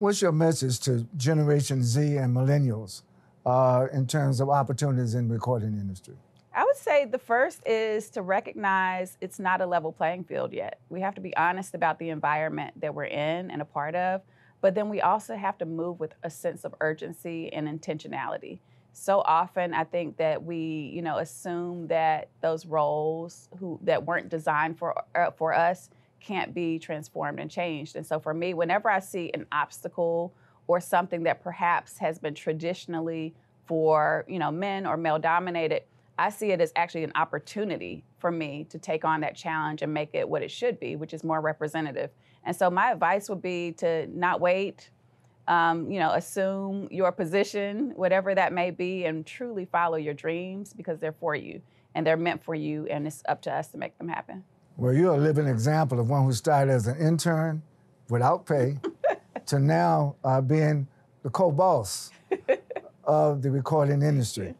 What's your message to Generation Z and millennials uh, in terms of opportunities in the recording industry? I would say the first is to recognize it's not a level playing field yet. We have to be honest about the environment that we're in and a part of, but then we also have to move with a sense of urgency and intentionality. So often I think that we, you know, assume that those roles who that weren't designed for uh, for us can't be transformed and changed. And so for me, whenever I see an obstacle or something that perhaps has been traditionally for, you know, men or male dominated, I see it as actually an opportunity for me to take on that challenge and make it what it should be, which is more representative. And so my advice would be to not wait, um, you know, assume your position, whatever that may be, and truly follow your dreams because they're for you and they're meant for you, and it's up to us to make them happen. Well, you're a living example of one who started as an intern without pay to now uh, being the co boss of the recording industry.